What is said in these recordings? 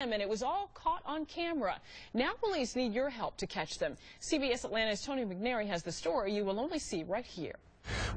and it was all caught on camera. Now police need your help to catch them. CBS Atlanta's Tony McNary has the story you will only see right here.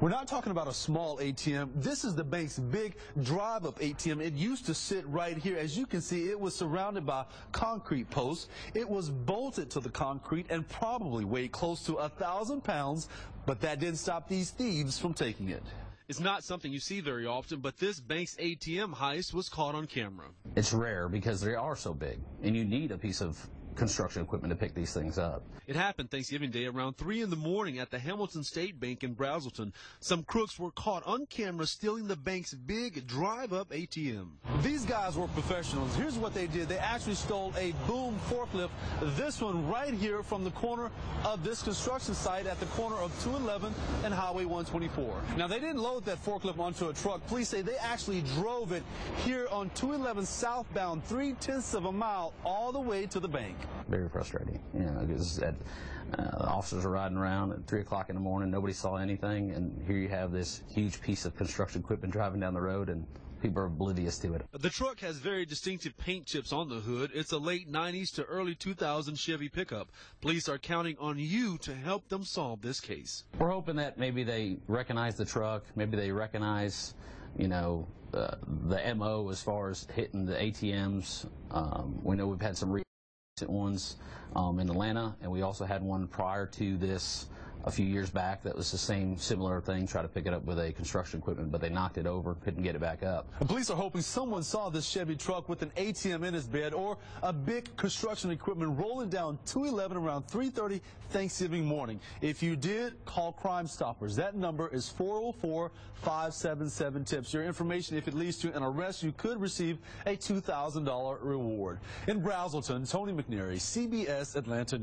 We're not talking about a small ATM. This is the bank's big drive-up ATM. It used to sit right here. As you can see, it was surrounded by concrete posts. It was bolted to the concrete and probably weighed close to a thousand pounds, but that didn't stop these thieves from taking it. It's not something you see very often, but this bank's ATM heist was caught on camera. It's rare because they are so big, and you need a piece of construction equipment to pick these things up. It happened Thanksgiving Day around 3 in the morning at the Hamilton State Bank in Braselton. Some crooks were caught on camera stealing the bank's big drive-up ATM. These guys were professionals. Here's what they did. They actually stole a boom forklift, this one right here from the corner of this construction site at the corner of 211 and Highway 124. Now, they didn't load that forklift onto a truck. Police say they actually drove it here on 211 southbound, three-tenths of a mile all the way to the bank. Very frustrating, you know, because uh, officers are riding around at 3 o'clock in the morning, nobody saw anything, and here you have this huge piece of construction equipment driving down the road, and people are oblivious to it. The truck has very distinctive paint chips on the hood. It's a late 90s to early 2000 Chevy pickup. Police are counting on you to help them solve this case. We're hoping that maybe they recognize the truck, maybe they recognize, you know, uh, the MO as far as hitting the ATMs. Um, we know we've had some ones um, in Atlanta, and we also had one prior to this a few years back that was the same similar thing, try to pick it up with a construction equipment, but they knocked it over, couldn't get it back up. The police are hoping someone saw this Chevy truck with an ATM in its bed or a big construction equipment rolling down 211 around 3.30 Thanksgiving morning. If you did, call Crime Stoppers. That number is 404-577-TIPS. Your information, if it leads to an arrest, you could receive a $2,000 reward. In Braselton, Tony McNary, CBS Atlanta